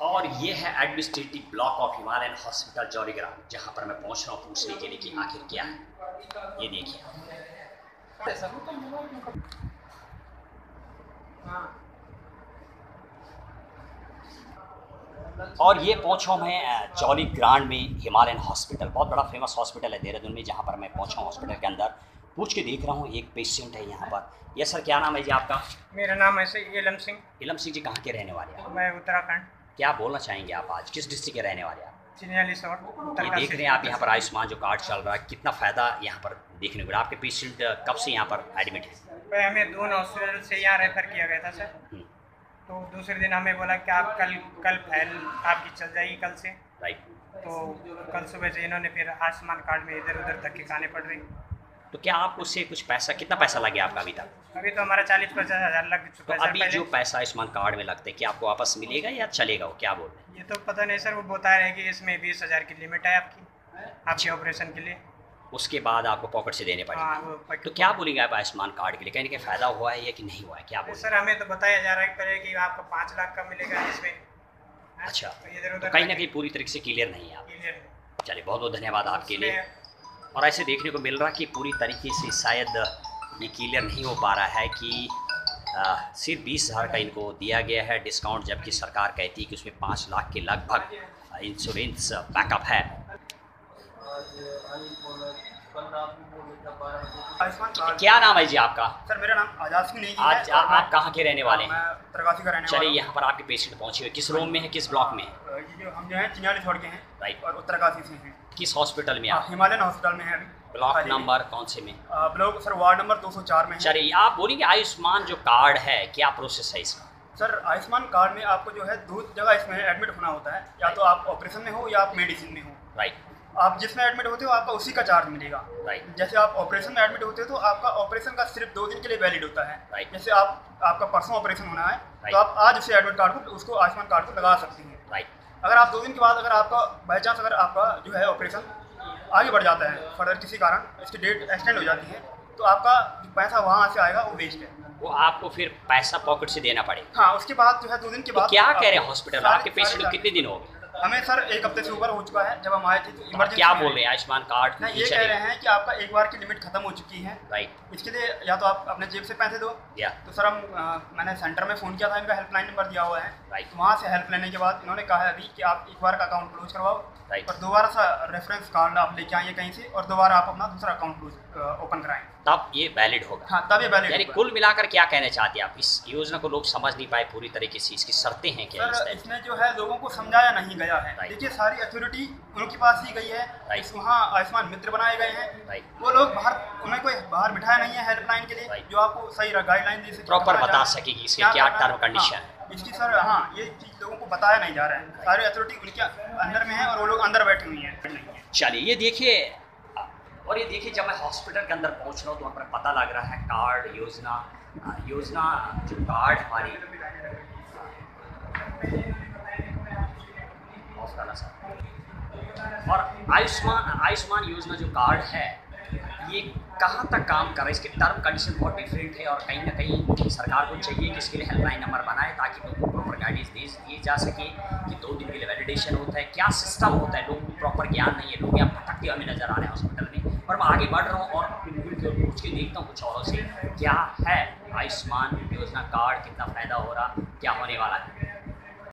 और ये है administrative block of Himalayan hospital Jollygrant जहाँ पर मैं पहुँच रहा हूँ पूछने के लिए कि आखिर क्या है। ये देखिए। और ये पहुँचा मैं जौली ग्रांड में हिमालयन हॉस्पिटल बहुत बड़ा फ़ेमस हॉस्पिटल है देहरादून में, जहाँ पर मैं पहुँचा हॉस्पिटल के अंदर। पूछ के देख रहा हूँ एक पेशेंट है यहाँ पर। यस सर क्या नाम है जी आपका? मेरा नाम है सर इलम सिंह। इलम सिंह जी कहाँ के रहने वाले हैं मैं उत्तराखंड। क्या बोलना चाहेंगे आप आज? किस डिस्ट्रिक्ट के रहने वाले हैं आप? ये देख रहे हैं आप यहाँ पर आयुष्मान जो कार्ड चल रहा है कितना फ़ायदा यहाँ पर देखने को आपके पेशेंट कब से यहाँ पर एडमिट है? हमें दून हॉस्पिटल से यहाँ रेफर किया गया था सर। हम्म, तो दूसरे दिन हमें बोला कि आप कल कल फैल आपकी चल जाएगी कल से। राइट तो कल सुबह से इन्होंने फिर आयुष्मान कार्ड में इधर उधर धक्के खाने पड़ रहे। तो क्या आपको उससे कुछ पैसा कितना पैसा लगे आपका अभी तक? अभी तो हमारा चालीस पचास हज़ार लग तो चुका है सर अभी जो पैसा आयुष्मान कार्ड में लगता है क्या आपको वापस मिलेगा या चलेगा वो? क्या बोल रहे हैं? ये तो पता नहीं सर वो बता रहे हैं कि इसमें बीस हज़ार की लिमिट है आपकी आपके ऑपरेशन के लिए। उसके बाद आपको पॉकेट से देने पड़ेंगे। हाँ तो क्या बोलेंगे आप आयुष्मान कार्ड के लिए? कहीं ना कहीं फ़ायदा हुआ है या कि नहीं हुआ है? क्या बोल सर हमें तो बताया जा रहा है कि आपको पाँच लाख का मिलेगा इसमें। अच्छा। तो तो कहीं ना कहीं पूरी तरीके से क्लियर नहीं है आप। चलिए बहुत बहुत धन्यवाद आपके लिए। और ऐसे देखने को मिल रहा कि पूरी तरीके से शायद ये क्लियर नहीं हो पा रहा है कि सिर्फ़ बीस हज़ार का इनको दिया गया है डिस्काउंट जबकि सरकार कहती है कि उसमें पाँच लाख के लगभग इंश्योरेंस बैकअप है। क्या नाम है जी आपका? सर मेरा नाम आज़ाद सिंह नेगी आज है और आप कहाँ के रहने वाले हैं मैं का रहने चलिए यहाँ पर आपके पेशेंट पहुँचे हुए। किस रूम में है किस ब्लॉक में है? जो हम जो हैं चिन्याली छोड़ के हैं राइट और उत्तरकाशी से हैं। किस हॉस्पिटल में हाँ, आप? हिमालयन हॉस्पिटल में है अभी। ब्लॉक ही नंबर कौन से में? ब्लॉक सर वार्ड नंबर 204 में चलिए आप बोलेंगे आयुष्मान जो कार्ड है क्या प्रोसेस है इसका? सर आयुष्मान कार्ड में आपको जो है दो जगह इसमें एडमिट होना होता है। या तो आप ऑपरेशन में हो या आप मेडिसिन में हो। राइट आप जिसमें एडमिट होते हो आपका उसी का चार्ज मिलेगा। राइट जैसे आप ऑपरेशन में एडमिट होते हो तो आपका ऑपरेशन का सिर्फ़ दो दिन के लिए वैलिड होता है। Right. जैसे आप आपका परसों ऑपरेशन होना है Right. तो आप आज उसे एडमिट कार्ड को उसको आयुष्मान कार्ड को लगा सकते हैं। राइट अगर आप दो दिन के बाद अगर आपका बाई चांस अगर आपका जो है ऑपरेशन आगे बढ़ जाता है फर्दर किसी कारण इसकी डेट एक्सटेंड हो जाती है तो आपका जो पैसा वहाँ से आएगा वो वेस्ट है। वो आपको फिर पैसा पॉकेट से देना पड़ेगा। हाँ उसके बाद जो है दो दिन के तो बाद क्या कह रहे हैं हॉस्पिटल आपके पेशेंट को कितने दिन हो गए? हमें सर एक हफ़्ते से ऊपर हो चुका है जब हम आए थे तो इमरजेंसी क्या बोल रहे हैं? आयुष्मान कार्ड नहीं ये कह रहे हैं कि आपका एक बार की लिमिट खत्म हो चुकी है। राइट इसके लिए या तो आप अपने जेब से पैसे दो। या तो सर हम मैंने सेंटर में फ़ोन किया था इनका हेल्पलाइन नंबर दिया हुआ है. तो वहाँ से हेल्प लेने के बाद इन्होंने कहा है अभी कि आप एक बार का अकाउंट क्लोज करवाओ. और दोबारा सा रेफरेंस कार्ड आप लेके आइए कहीं से और दोबारा आप अपना दूसरा अकाउंट क्लोज ओपन कराएँ। तब ये वैलिड होगा। हाँ तब ये वैलिड यानी कुल मिलाकर क्या कहना चाहते हैं आप? इस योजना को लोग समझ नहीं पाए पूरी तरीके से। इसकी शर्तें हैं क्या इसमें जो है लोगों को समझाया नहीं गया है। देखिए सारी अथॉरिटी उनके पास ही गई है। वहाँ आयुष्मान मित्र बनाए गए हैं। वो लोग बाहर उन्हें कोई बाहर बिठाया नहीं है हेल्पलाइन के लिए जो आपको सही गाइडलाइन दे सके प्रॉपर बता जाए। सके इसके क्या टर्म कंडीशन हाँ, है। इसकी सर हाँ ये चीज़ लोगों को बताया नहीं जा रहा है। सारी अथॉरिटी उनके अंदर में है और वो लोग अंदर बैठी हुई हैं। चलिए ये देखिए और ये देखिए जब मैं हॉस्पिटल के अंदर पहुँच रहा हूँ तो वहाँ पर पता लग रहा है कार्ड योजना योजना जो कार्ड हमारी करना सर। और आयुष्मान आयुष्मान योजना जो कार्ड है, ये कहाँ तक काम कर रहा है? इसके टर्म कंडीशन बहुत डिफरेंट है और कहीं ना कहीं सरकार को चाहिए कि इसके लिए हेल्पलाइन नंबर बनाए ताकि लोगों को प्रॉपर गाइडेंस दे दिए जा सके कि दो दिन के लिए वैलिडेशन होता है। क्या सिस्टम होता है? लोगों को प्रॉपर ज्ञान नहीं है, लोग यहाँ भटकते हमें नज़र आ रहे हैं हॉस्पिटल में। और मैं आगे बढ़ रहा हूँ और पूछ के देखता हूँ कुछ औरों से, क्या है आयुष्मान योजना कार्ड? कितना फ़ायदा हो रहा? क्या होने वाला है?